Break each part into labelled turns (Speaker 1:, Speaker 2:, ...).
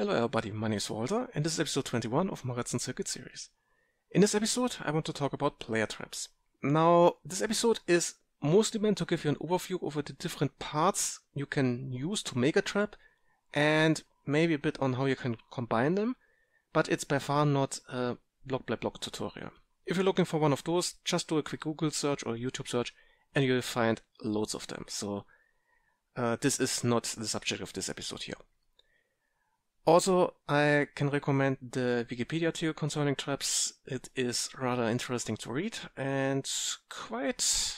Speaker 1: Hello everybody, my name is Walter and this is episode 21 of my Redstone Circuit series. In this episode I want to talk about player traps. Now this episode is mostly meant to give you an overview over the different parts you can use to make a trap and maybe a bit on how you can combine them, but it's by far not a block by block tutorial. If you're looking for one of those, just do a quick Google search or YouTube search and you'll find loads of them. So uh, this is not the subject of this episode here. Also, I can recommend the Wikipedia article concerning traps. It is rather interesting to read and quite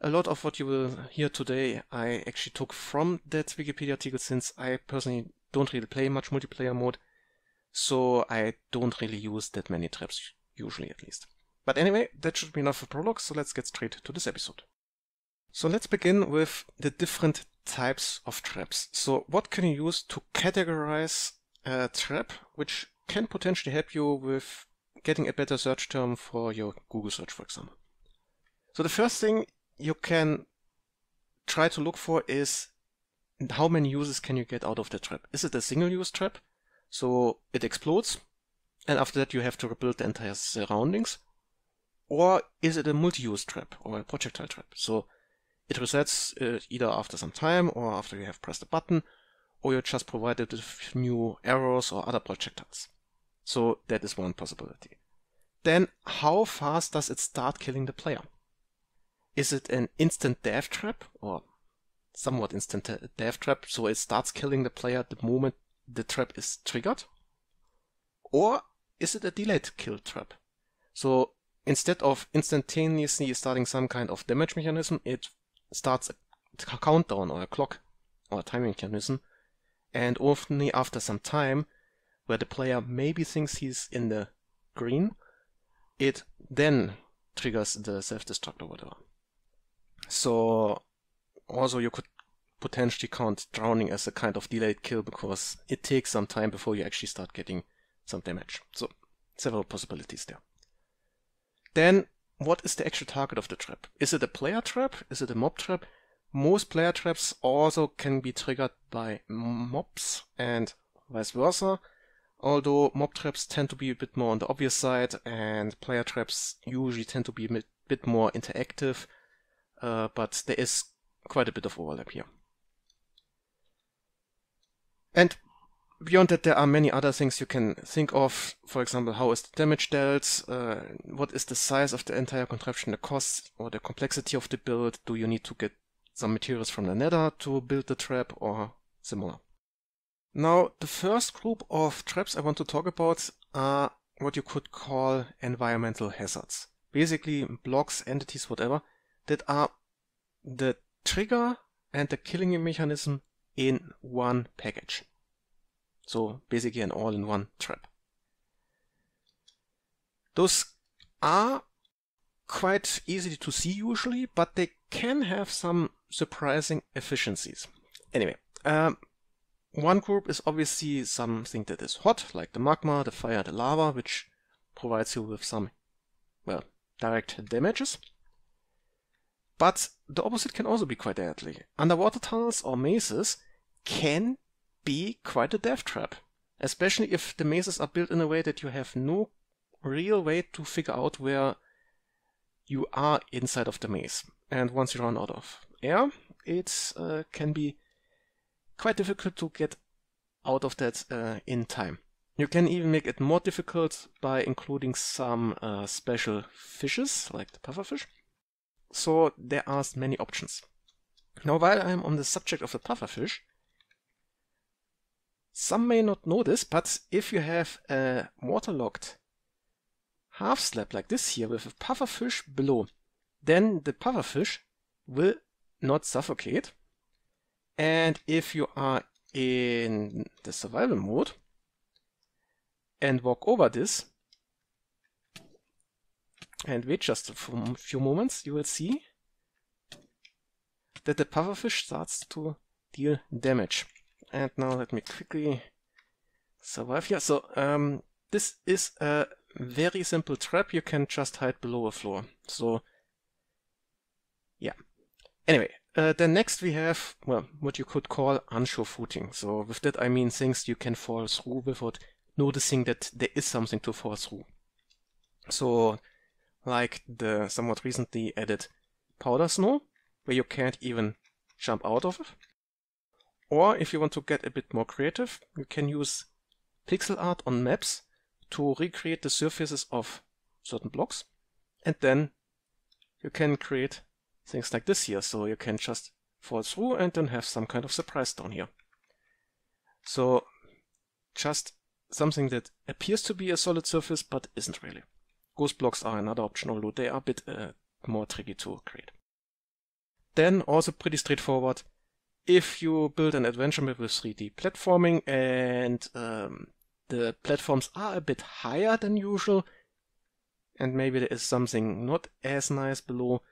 Speaker 1: a lot of what you will hear today I actually took from that Wikipedia article since I personally don't really play much multiplayer mode. So I don't really use that many traps, usually at least. But anyway, that should be enough for prologue, so let's get straight to this episode. So let's begin with the different types of traps. So what can you use to categorize a trap which can potentially help you with getting a better search term for your Google search, for example. So the first thing you can try to look for is how many uses can you get out of the trap? Is it a single use trap? So it explodes and after that you have to rebuild the entire surroundings. Or is it a multi-use trap or a projectile trap? So it resets uh, either after some time or after you have pressed a button, or you're just provided with new arrows or other projectiles. So that is one possibility. Then how fast does it start killing the player? Is it an instant death trap or somewhat instant death trap, so it starts killing the player the moment the trap is triggered? Or is it a delayed kill trap? So instead of instantaneously starting some kind of damage mechanism, it starts a countdown or a clock or a timing mechanism, and only after some time, where the player maybe thinks he's in the green, it then triggers the self-destruct or whatever. So also you could potentially count drowning as a kind of delayed kill because it takes some time before you actually start getting some damage. So several possibilities there. Then what is the actual target of the trap? Is it a player trap? Is it a mob trap? Most player traps also can be triggered by mobs and vice versa. Although mob traps tend to be a bit more on the obvious side and player traps usually tend to be a bit more interactive, uh, but there is quite a bit of overlap here. And Beyond that, there are many other things you can think of. For example, how is the damage dealt? Uh, what is the size of the entire contraption, the cost or the complexity of the build? Do you need to get some materials from the nether to build the trap or similar? Now, the first group of traps I want to talk about are what you could call environmental hazards. Basically, blocks, entities, whatever, that are the trigger and the killing mechanism in one package. So basically an all-in-one trap. Those are quite easy to see usually, but they can have some surprising efficiencies. Anyway, um, one group is obviously something that is hot, like the magma, the fire, the lava, which provides you with some, well, direct damages. But the opposite can also be quite deadly. Underwater tunnels or mazes can be quite a death trap, especially if the mazes are built in a way that you have no real way to figure out where you are inside of the maze. And once you run out of air, it uh, can be quite difficult to get out of that uh, in time. You can even make it more difficult by including some uh, special fishes, like the pufferfish. So there are many options. Now, while I'm on the subject of the pufferfish, some may not know this, but if you have a waterlogged half slab like this here with a pufferfish below, then the pufferfish will not suffocate. And if you are in the survival mode and walk over this and wait just for a few moments, you will see that the pufferfish starts to deal damage. And now let me quickly survive here. So um, this is a very simple trap you can just hide below a floor. So yeah. Anyway, Uh, then next we have, well, what you could call unsure footing. So with that I mean things you can fall through without noticing that there is something to fall through. So like the somewhat recently added powder snow, where you can't even jump out of it. Or if you want to get a bit more creative, you can use pixel art on maps to recreate the surfaces of certain blocks. And then you can create things like this here. So you can just fall through and then have some kind of surprise down here. So just something that appears to be a solid surface but isn't really. Ghost blocks are another option, although they are a bit uh, more tricky to create. Then also pretty straightforward. If you build an adventure map with 3D platforming and um, the platforms are a bit higher than usual, and maybe there is something not as nice below,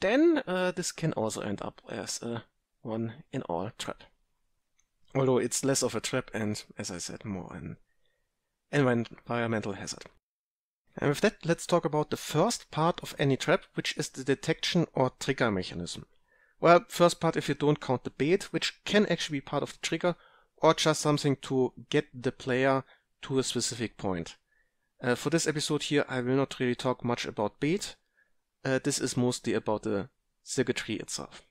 Speaker 1: then uh, this can also end up as a one in all trap. Although it's less of a trap and, as I said, more an environmental hazard. And with that, let's talk about the first part of any trap, which is the detection or trigger mechanism. Well, first part if you don't count the bait, which can actually be part of the trigger, or just something to get the player to a specific point. Uh, for this episode here, I will not really talk much about bait. Uh, this is mostly about the circuitry itself.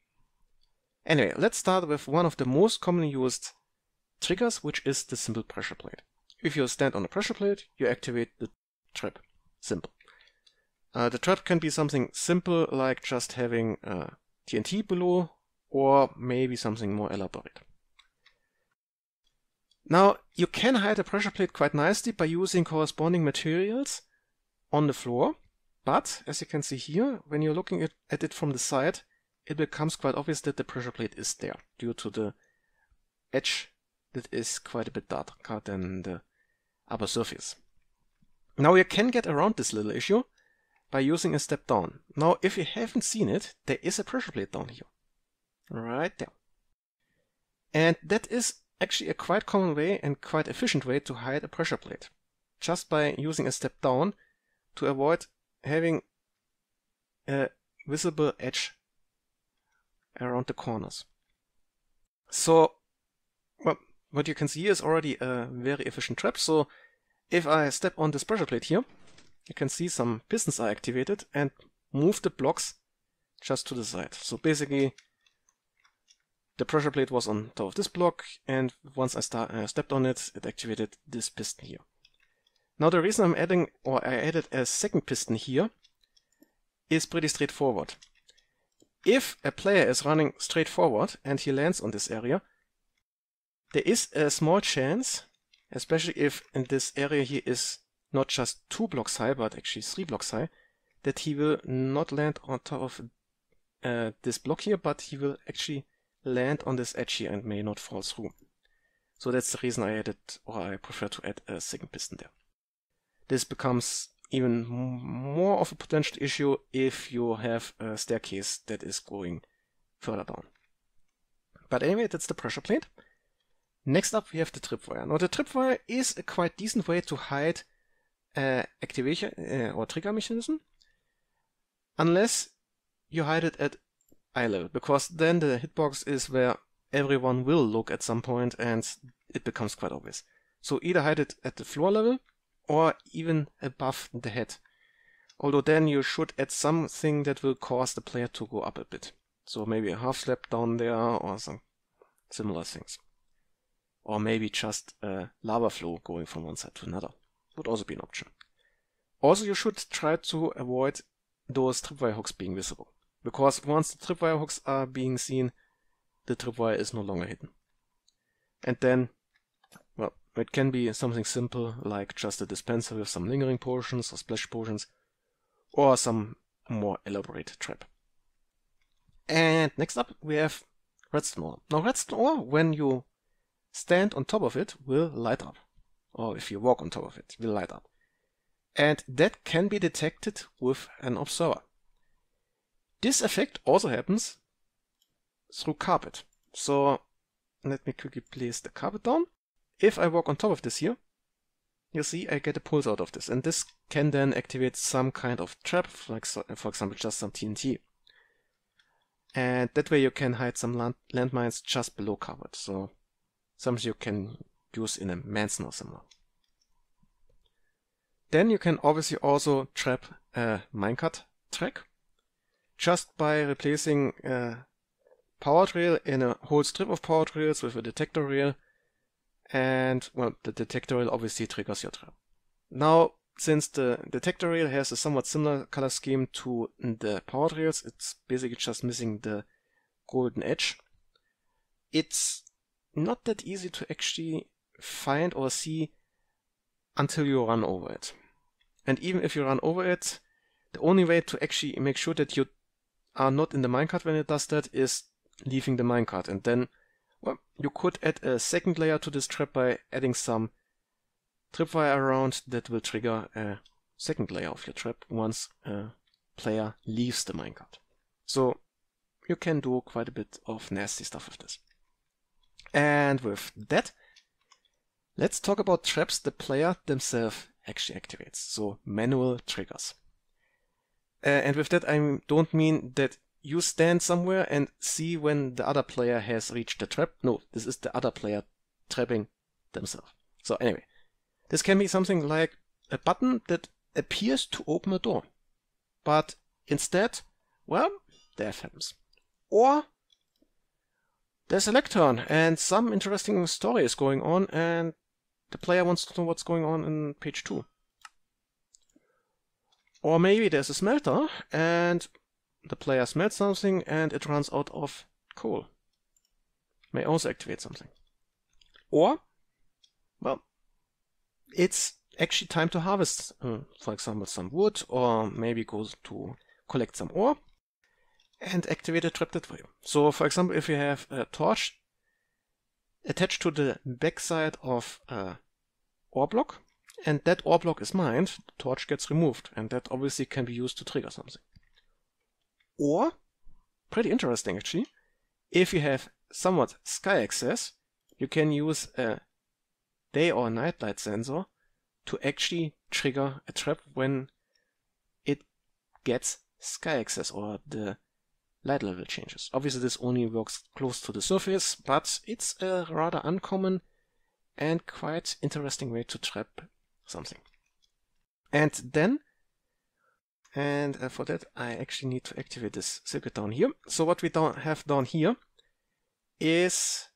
Speaker 1: Anyway, let's start with one of the most commonly used triggers, which is the simple pressure plate. If you stand on a pressure plate, you activate the trap. Simple. Uh, the trap can be something simple like just having uh, TNT below or maybe something more elaborate. Now, you can hide a pressure plate quite nicely by using corresponding materials on the floor, but as you can see here, when you're looking at, it from the side, it becomes quite obvious that the pressure plate is there due to the edge that is quite a bit darker than the upper surface. Now you can get around this little issue by using a step down. Now if you haven't seen it, there is a pressure plate down here. Right there. And that is actually a quite common way and quite efficient way to hide a pressure plate. Just by using a step down to avoid having a visible edge around the corners. So, well, what you can see is already a very efficient trap. So if I step on this pressure plate here, you can see some pistons are activated and move the blocks just to the side. So basically, the pressure plate was on top of this block, and once I start, uh, stepped on it, it activated this piston here. Now the reason I'm adding, or I added a second piston here, is pretty straightforward. If a player is running straight forward and he lands on this area, there is a small chance especially if in this area he is not just two blocks high, but actually three blocks high, that he will not land on top of uh, this block here, but he will actually land on this edge here and may not fall through. So that's the reason I added, or I prefer to add a second piston there. This becomes even more of a potential issue if you have a staircase that is going further down. But anyway, that's the pressure plate. Next up, we have the tripwire. Now, the tripwire is a quite decent way to hide uh, activation uh, or trigger mechanism, unless you hide it at eye level, because then the hitbox is where everyone will look at some point and it becomes quite obvious. So either hide it at the floor level or even above the head. Although then you should add something that will cause the player to go up a bit. So maybe a half slab down there or some similar things or maybe just a lava flow going from one side to another. Would also be an option. Also, you should try to avoid those tripwire hooks being visible. Because once the tripwire hooks are being seen, the tripwire is no longer hidden. And then, well, it can be something simple like just a dispenser with some lingering potions or splash potions, or some more elaborate trap. And next up, we have redstone ore. Now, redstone ore, when you stand on top of it will light up. Or if you walk on top of it, it will light up. And that can be detected with an observer. This effect also happens through carpet. So let me quickly place the carpet down. If I walk on top of this here, you see I get a pulse out of this. And this can then activate some kind of trap, like for example just some TNT. And that way you can hide some land landmines just below carpet. So something you can use in a Mansion or similar. Then you can obviously also trap a minecart track just by replacing a powered rail in a whole strip of powered rails with a detector rail. And well, the detector rail obviously triggers your trap. Now, since the detector rail has a somewhat similar color scheme to the powered rails, it's basically just missing the golden edge. It's not that easy to actually find or see until you run over it. And even if you run over it, the only way to actually make sure that you are not in the minecart when it does that is leaving the minecart. And then, well, you could add a second layer to this trap by adding some tripwire around that will trigger a second layer of your trap once a player leaves the minecart. So you can do quite a bit of nasty stuff with this. And with that, let's talk about traps the player themselves actually activates. So manual triggers. Uh, and with that, I don't mean that you stand somewhere and see when the other player has reached the trap. No, this is the other player trapping themselves. So anyway, this can be something like a button that appears to open a door. But instead, well, death happens. Or there's a lectern and some interesting story is going on and the player wants to know what's going on in page 2. Or maybe there's a smelter and the player smelts something and it runs out of coal. May also activate something. Or, well, it's actually time to harvest, uh, for example, some wood, or maybe go to collect some ore and activate a trap that way. So, for example, if you have a torch attached to the backside of a ore block, and that ore block is mined, the torch gets removed, and that obviously can be used to trigger something. Or, pretty interesting actually, if you have somewhat sky access, you can use a day or night light sensor to actually trigger a trap when it gets sky access or the light level changes. Obviously this only works close to the surface, but it's a rather uncommon and quite interesting way to trap something. And then, and uh, for that I actually need to activate this circuit down here. So what we don't have down here is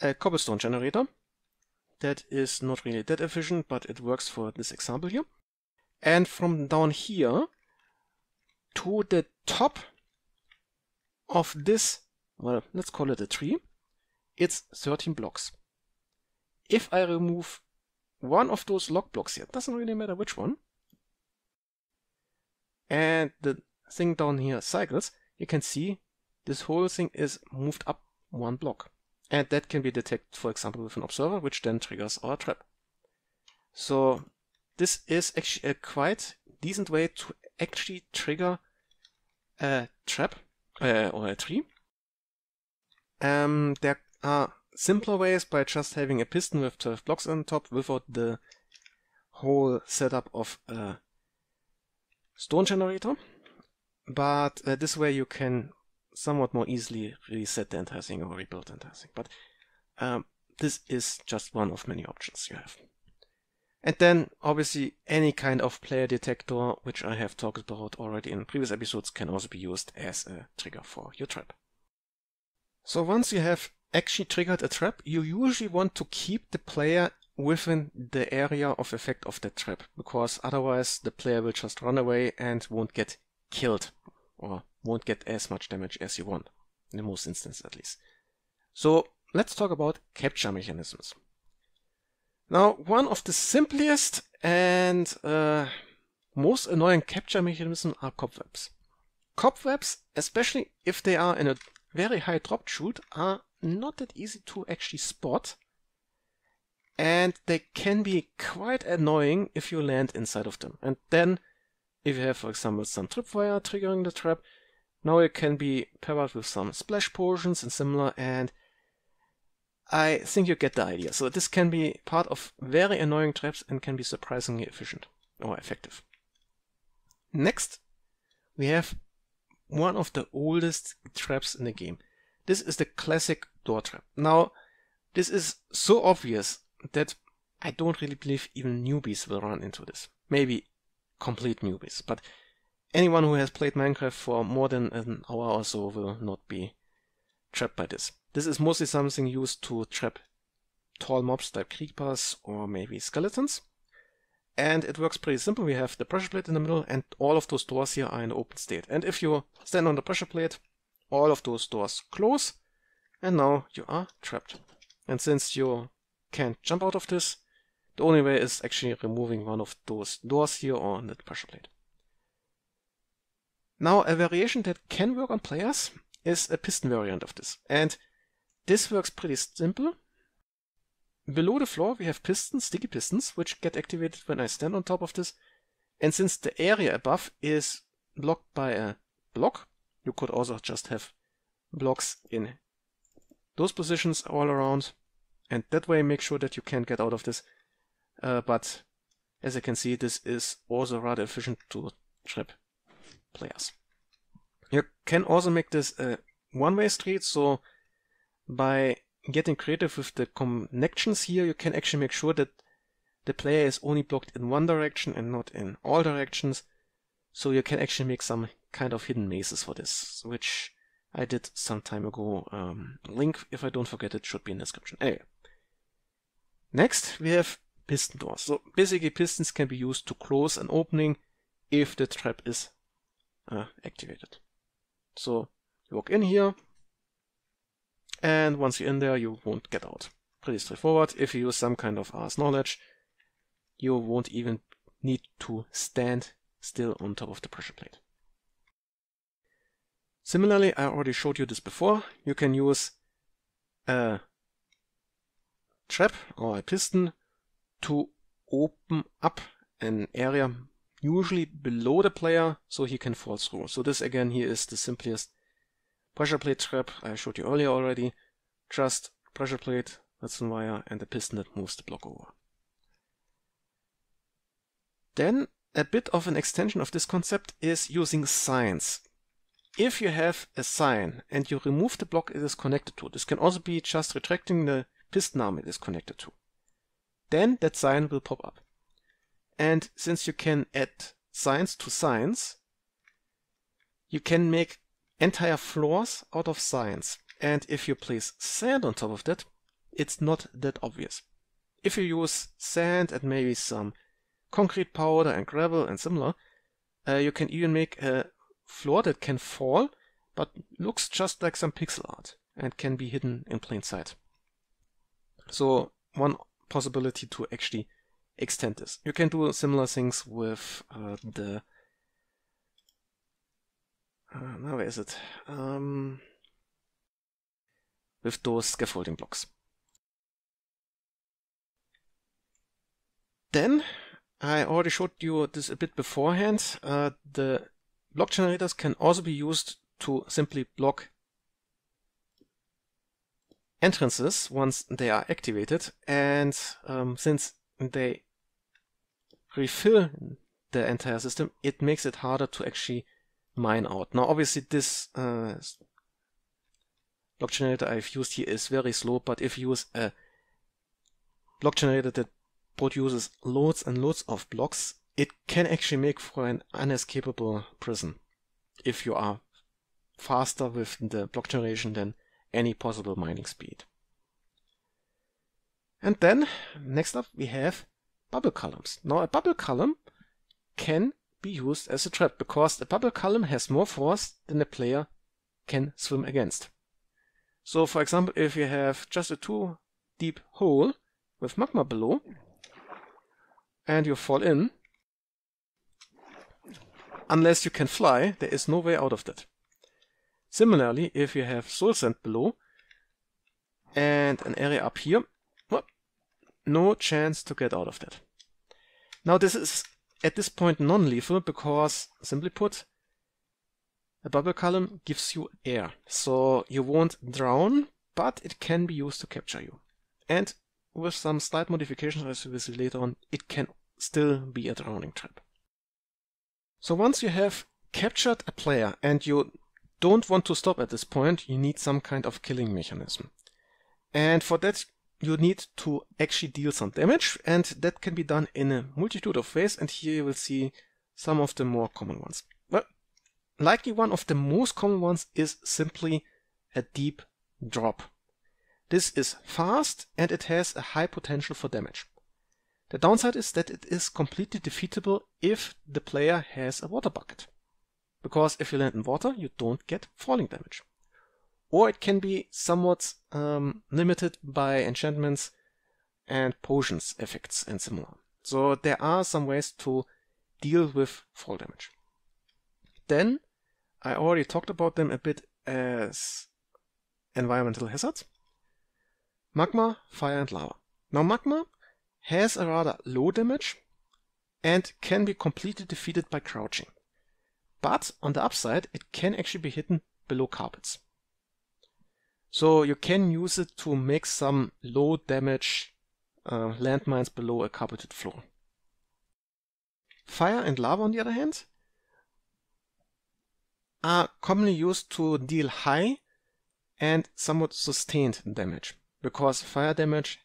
Speaker 1: a cobblestone generator that is not really that efficient, but it works for this example here. And from down here to the top of this, well, let's call it a tree, it's 13 blocks. If I remove one of those log blocks here, doesn't really matter which one, and the thing down here cycles, you can see this whole thing is moved up one block. And that can be detected, for example, with an observer, which then triggers our trap. So this is actually a quite decent way to actually trigger a trap uh, or a tree. Um, there are simpler ways by just having a piston with 12 blocks on top without the whole setup of a stone generator. But uh, this way you can somewhat more easily reset the entire thing or rebuild the entire thing. But um, this is just one of many options you have. And then obviously any kind of player detector, which I have talked about already in previous episodes, can also be used as a trigger for your trap. So once you have actually triggered a trap, you usually want to keep the player within the area of effect of that trap, because otherwise the player will just run away and won't get killed or won't get as much damage as you want, in most instances at least. So let's talk about capture mechanisms. Now, one of the simplest and uh, most annoying capture mechanisms are cobwebs. Cobwebs, especially if they are in a very high drop chute, are not that easy to actually spot. And they can be quite annoying if you land inside of them. And then, if you have, for example, some tripwire triggering the trap, now it can be paired with some splash potions and similar, and I think you get the idea. So this can be part of very annoying traps and can be surprisingly efficient or effective. Next, we have one of the oldest traps in the game. This is the classic door trap. Now, this is so obvious that I don't really believe even newbies will run into this. Maybe complete newbies, but anyone who has played Minecraft for more than an hour or so will not be trapped by this. This is mostly something used to trap tall mobs like creepers or maybe skeletons. And it works pretty simple. We have the pressure plate in the middle and all of those doors here are in open state. And if you stand on the pressure plate, all of those doors close and now you are trapped. And since you can't jump out of this, the only way is actually removing one of those doors here on the pressure plate. Now a variation that can work on players is a piston variant of this. And this works pretty simple. Below the floor we have pistons, sticky pistons, which get activated when I stand on top of this. And since the area above is blocked by a block, you could also just have blocks in those positions all around. And that way make sure that you can't get out of this. Uh, but as you can see, this is also rather efficient to trap players. You can also make this a one-way street, so by getting creative with the connections here, you can actually make sure that the player is only blocked in one direction and not in all directions. So you can actually make some kind of hidden mazes for this, which I did some time ago. Um, link, if I don't forget it, should be in the description. Anyway. Next, we have piston doors. So basically pistons can be used to close an opening if the trap is uh, activated. So you walk in here, and once you're in there, you won't get out. Pretty straightforward. If you use some kind of Ars knowledge, you won't even need to stand still on top of the pressure plate. Similarly, I already showed you this before. You can use a trap or a piston to open up an area usually below the player so he can fall through. So this again here is the simplest pressure plate trap I showed you earlier already. Just pressure plate, that's a wire, and the piston that moves the block over. Then a bit of an extension of this concept is using signs. If you have a sign and you remove the block it is connected to, this can also be just retracting the piston arm it is connected to, then that sign will pop up. And since you can add signs to signs, you can make entire floors out of science. And if you place sand on top of that, it's not that obvious. If you use sand and maybe some concrete powder and gravel and similar, uh, you can even make a floor that can fall, but looks just like some pixel art and can be hidden in plain sight. So one possibility to actually extend this. You can do similar things with uh, the uh, now where is it? Um, with those scaffolding blocks. Then, I already showed you this a bit beforehand. Uh, the block generators can also be used to simply block entrances once they are activated. And um, since they refill the entire system, it makes it harder to actually mine out. Now, obviously, this uh, block generator I've used here is very slow, but if you use a block generator that produces loads and loads of blocks, it can actually make for an unescapable prison if you are faster with the block generation than any possible mining speed. And then, next up, we have bubble columns. Now, a bubble column can be used as a trap because the bubble column has more force than the player can swim against. So for example, if you have just a two deep hole with magma below and you fall in, unless you can fly, there is no way out of that. Similarly, if you have soul sand below and an area up here, well, no chance to get out of that. Now this is at this point non-lethal because, simply put, a bubble column gives you air. So you won't drown, but it can be used to capture you. And with some slight modifications, as we will see later on, it can still be a drowning trap. So once you have captured a player and you don't want to stop at this point, you need some kind of killing mechanism. And for that, you need to actually deal some damage, and that can be done in a multitude of ways, and here you will see some of the more common ones. Well, likely one of the most common ones is simply a deep drop. This is fast and it has a high potential for damage. The downside is that it is completely defeatable if the player has a water bucket. Because if you land in water, you don't get falling damage. Or it can be somewhat um, limited by enchantments and potions effects and similar. So there are some ways to deal with fall damage. Then, I already talked about them a bit as environmental hazards. Magma, fire and lava. Now magma has a rather low damage and can be completely defeated by crouching. But on the upside, it can actually be hidden below carpets. So you can use it to make some low damage uh, landmines below a carpeted floor. Fire and lava, on the other hand, are commonly used to deal high and somewhat sustained damage because fire damage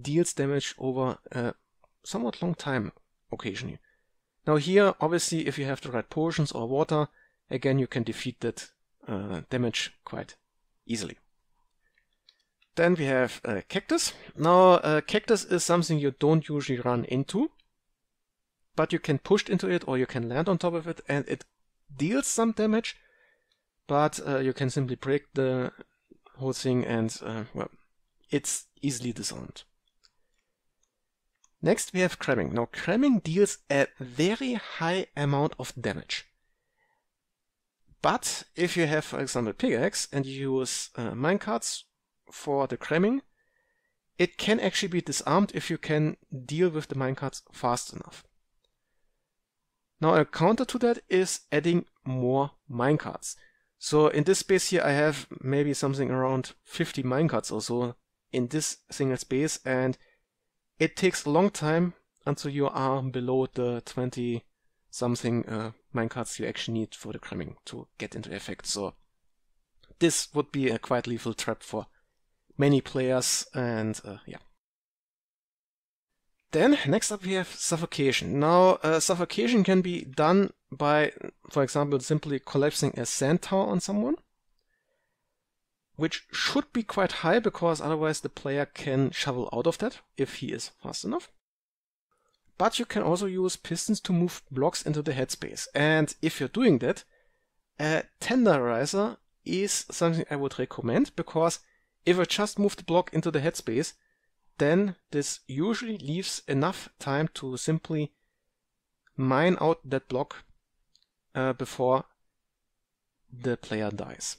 Speaker 1: deals damage over a somewhat long time occasionally. Now here, obviously, if you have the right potions or water, again, you can defeat that uh, damage quite easily. Then we have uh, Cactus. Now, uh, Cactus is something you don't usually run into, but you can push into it or you can land on top of it and it deals some damage, but uh, you can simply break the whole thing and, uh, well, it's easily disarmed. Next we have cramming. Now cramming deals a very high amount of damage. But if you have, for example, pickaxe and you use uh, minecarts for the cramming, it can actually be disarmed if you can deal with the minecarts fast enough. Now a counter to that is adding more minecarts. So in this space here I have maybe something around 50 minecarts or so in this single space and it takes a long time until you are below the 20 something uh, minecarts you actually need for the cramming to get into effect. So this would be a quite lethal trap for many players and uh, yeah. Then next up we have suffocation. Now uh, suffocation can be done by, for example, simply collapsing a sand tower on someone which should be quite high because otherwise the player can shovel out of that if he is fast enough. But you can also use pistons to move blocks into the headspace. And if you're doing that, a tenderizer is something I would recommend because if I just move the block into the headspace, then this usually leaves enough time to simply mine out that block uh, before the player dies.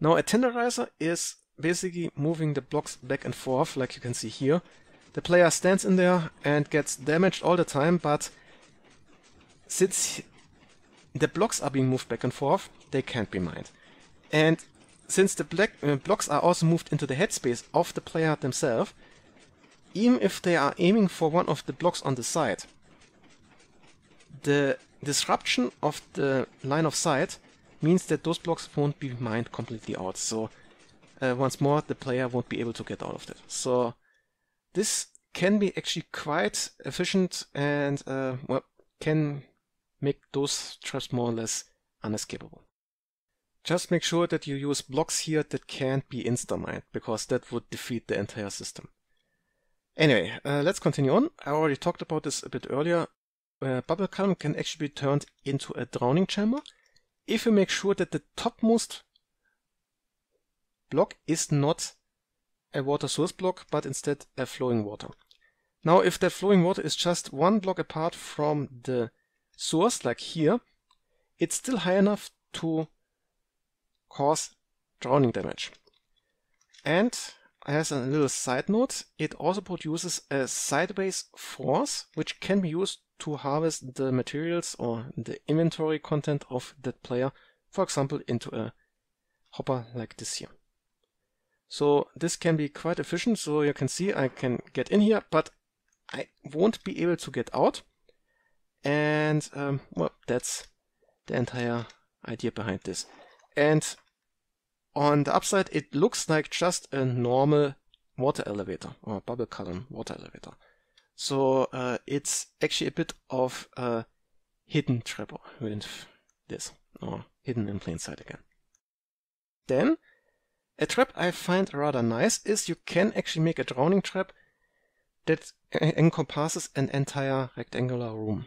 Speaker 1: Now a tenderizer is basically moving the blocks back and forth like you can see here. The player stands in there and gets damaged all the time, but since the blocks are being moved back and forth, they can't be mined. And since the black, uh, blocks are also moved into the headspace of the player themselves, even if they are aiming for one of the blocks on the side, the disruption of the line of sight means that those blocks won't be mined completely out. So uh, once more, the player won't be able to get out of that. So this can be actually quite efficient and uh, well, can make those traps more or less unescapable. Just make sure that you use blocks here that can't be insta-mined, because that would defeat the entire system. Anyway, uh, let's continue on. I already talked about this a bit earlier. Uh, bubble column can actually be turned into a drowning chamber, if you make sure that the topmost block is not a water source block, but instead a flowing water. Now, if that flowing water is just one block apart from the source, like here, it's still high enough to cause drowning damage. And as a little side note, it also produces a sideways force, which can be used to harvest the materials or the inventory content of that player, for example, into a hopper like this here. So this can be quite efficient. So you can see I can get in here, but I won't be able to get out. And um, well, that's the entire idea behind this. And on the upside, it looks like just a normal water elevator or bubble column water elevator. So uh, it's actually a bit of a hidden trap with this, or hidden in plain sight again. Then, a trap I find rather nice is you can actually make a drowning trap that encompasses an entire rectangular room.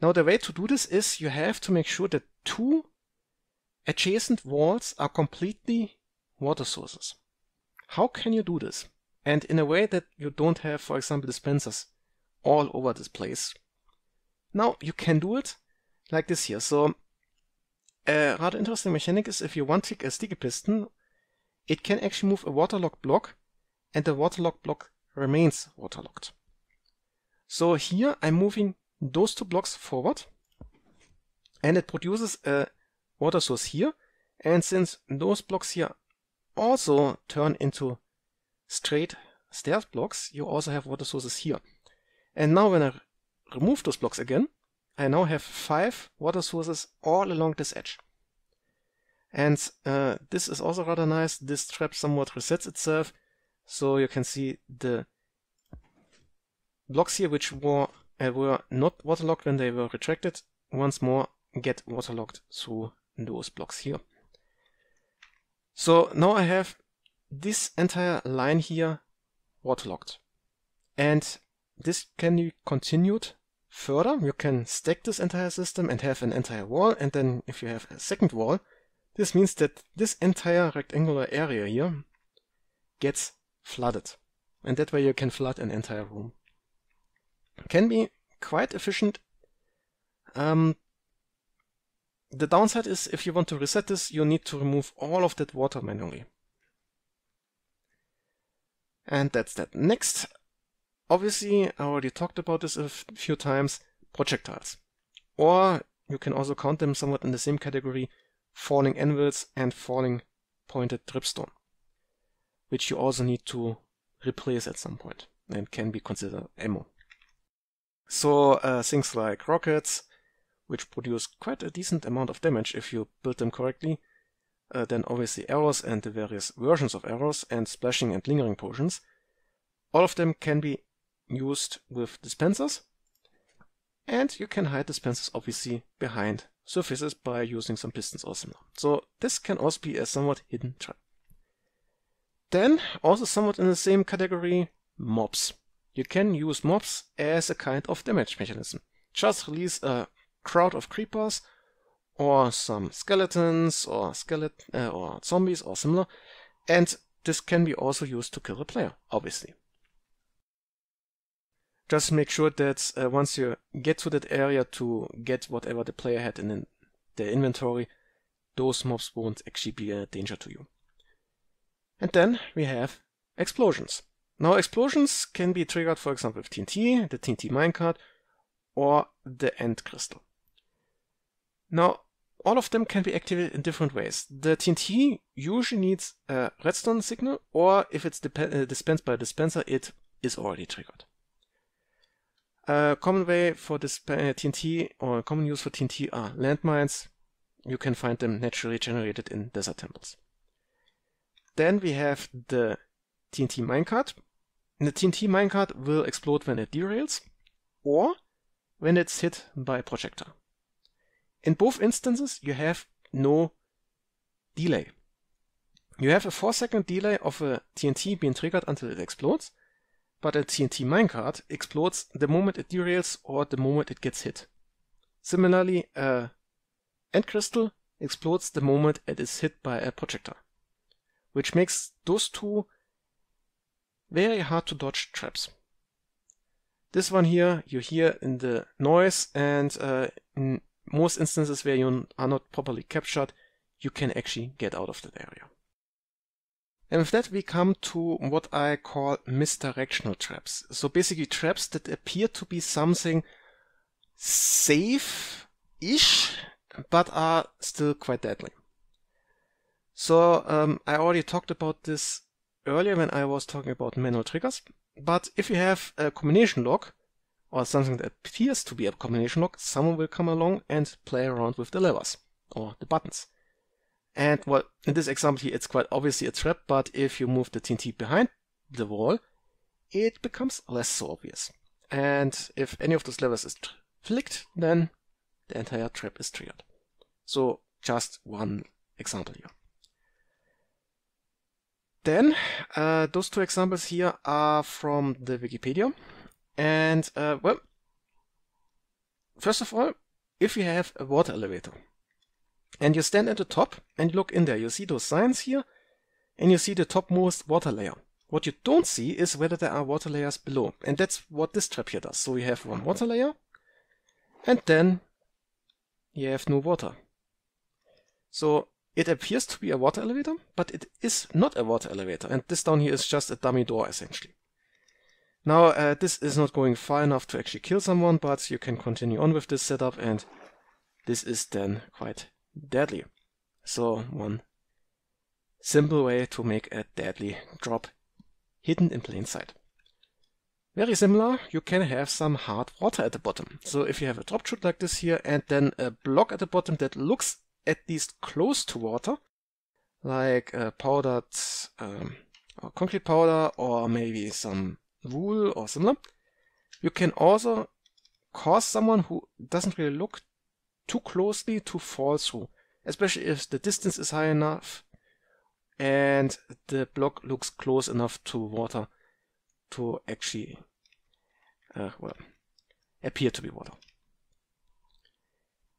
Speaker 1: Now the way to do this is you have to make sure that two adjacent walls are completely water sources. How can you do this? And in a way that you don't have, for example, dispensers all over this place. Now you can do it like this here. So Äh, a rather interesting mechanic is if you one click a sticky piston, it can actually move a waterlogged block and the waterlogged block remains waterlogged. So here I'm moving those two blocks forward and it produces a water source here. And since those blocks here also turn into straight stairs blocks, you also have water sources here. And now when I remove those blocks again, I now have five water sources all along this edge. And uh, this is also rather nice. This trap somewhat resets itself. So you can see the blocks here, which were, uh, were not waterlogged when they were retracted, once more get waterlogged through those blocks here. So now I have this entire line here waterlogged. And this can be continued further. You can stack this entire system and have an entire wall. And then if you have a second wall, this means that this entire rectangular area here gets flooded. And that way you can flood an entire room. Can be quite efficient. Um, the downside is if you want to reset this, you need to remove all of that water manually. And that's that. Next, obviously, I already talked about this a few times, projectiles. Or you can also count them somewhat in the same category, falling anvils and falling pointed dripstone, which you also need to replace at some point and can be considered ammo. So uh, things like rockets, which produce quite a decent amount of damage if you build them correctly, uh, then obviously arrows and the various versions of arrows and splashing and lingering potions. All of them can be used with dispensers. And you can hide dispensers obviously behind surfaces by using some pistons or similar. So this can also be a somewhat hidden trap. Then, also somewhat in the same category, mobs. You can use mobs as a kind of damage mechanism. Just release a crowd of creepers or some skeletons or skeleton uh, or zombies or similar. And this can be also used to kill a player, obviously. Just make sure that uh, once you get to that area to get whatever the player had in their inventory, those mobs won't actually be a danger to you. And then we have explosions. Now explosions can be triggered, for example, with TNT, the TNT minecart, or the end crystal. Now, all of them can be activated in different ways. The TNT usually needs a redstone signal, or if it's uh, dispensed by a dispenser, it is already triggered. A common way for this äh, TNT, or common use for TNT are landmines. You can find them naturally generated in desert temples. Then we have the TNT minecart. The TNT minecart will explode when it derails, or when it's hit by a projectile. In both instances, you have no delay. You have a 4 second delay of a TNT being triggered until it explodes, but a TNT minecart explodes the moment it derails or the moment it gets hit. Similarly, a end crystal explodes the moment it is hit by a projectile, which makes those two very hard to dodge traps. This one here, you hear in the noise and uh, in most instances where you are not properly captured, you can actually get out of that area. And with that we come to what I call misdirectional traps. So basically traps that appear to be something safe-ish, but are still quite deadly. So um, I already talked about this earlier when I was talking about manual triggers, but if you have a combination lock or something that appears to be a combination lock, someone will come along and play around with the levers or the buttons. And well, in this example here, it's quite obviously a trap, but if you move the TNT behind the wall, it becomes less so obvious. And if any of those levers is flicked, then the entire trap is triggered. So just one example here. Then, uh, those two examples here are from the Wikipedia. And, uh, well, first of all, if you have a water elevator and you stand at the top and look in there, you see those signs here and you see the topmost water layer. What you don't see is whether there are water layers below. And that's what this trap here does. So we have one water layer and then you have no water. So it appears to be a water elevator, but it is not a water elevator. And this down here is just a dummy door essentially. Now, uh, this is not going far enough to actually kill someone, but you can continue on with this setup and this is then quite deadly. So one simple way to make a deadly drop hidden in plain sight. Very similar, you can have some hard water at the bottom. So if you have a drop chute like this here and then a block at the bottom that looks at least close to water, like powdered um, or concrete powder or maybe some wool or similar, you can also cause someone who doesn't really look too closely to fall through, especially if the distance is high enough and the block looks close enough to water to actually uh, well appear to be water.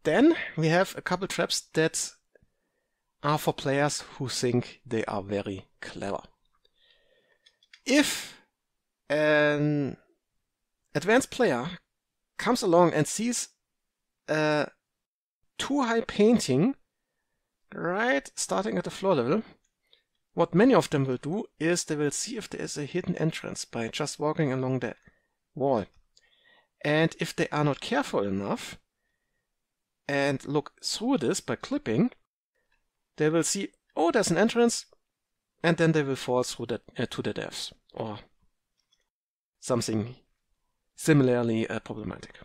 Speaker 1: Then we have a couple traps that are for players who think they are very clever. If an advanced player comes along and sees a too high painting right starting at the floor level, what many of them will do is they will see if there is a hidden entrance by just walking along the wall. And if they are not careful enough and look through this by clipping, they will see, oh, there's an entrance, and then they will fall through that uh, to the depths or something similarly uh, problematic.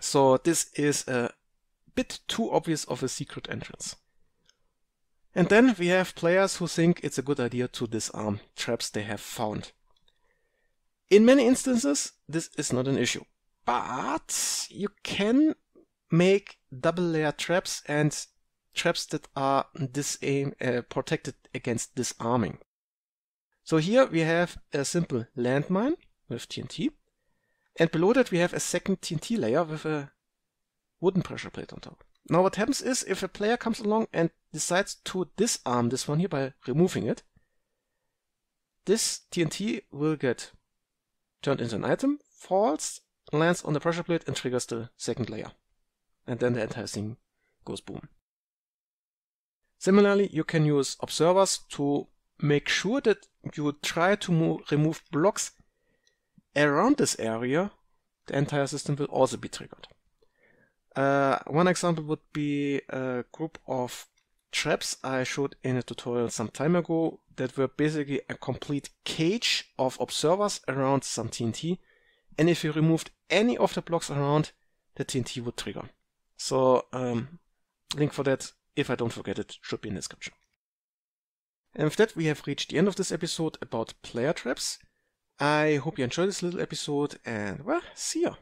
Speaker 1: So this is a bit too obvious of a secret entrance. And then we have players who think it's a good idea to disarm traps they have found. In many instances, this is not an issue. But you can make double layer traps and traps that are disarm, uh, protected against disarming. So here we have a simple landmine with TNT. And below that we have a second TNT layer with a wooden pressure plate on top. Now what happens is if a player comes along and decides to disarm this one here by removing it, this TNT will get turned into an item, falls, lands on the pressure plate and triggers the second layer. And then the entire thing goes boom. Similarly, you can use observers to make sure that you try to move, remove blocks around this area. The entire system will also be triggered. Uh, one example would be a group of traps I showed in a tutorial some time ago that were basically a complete cage of observers around some TNT. And if you removed any of the blocks around, the TNT would trigger. So, um, link for that, if I don't forget it, should be in the description. And with that, we have reached the end of this episode about player traps. I hope you enjoyed this little episode and, well, see ya!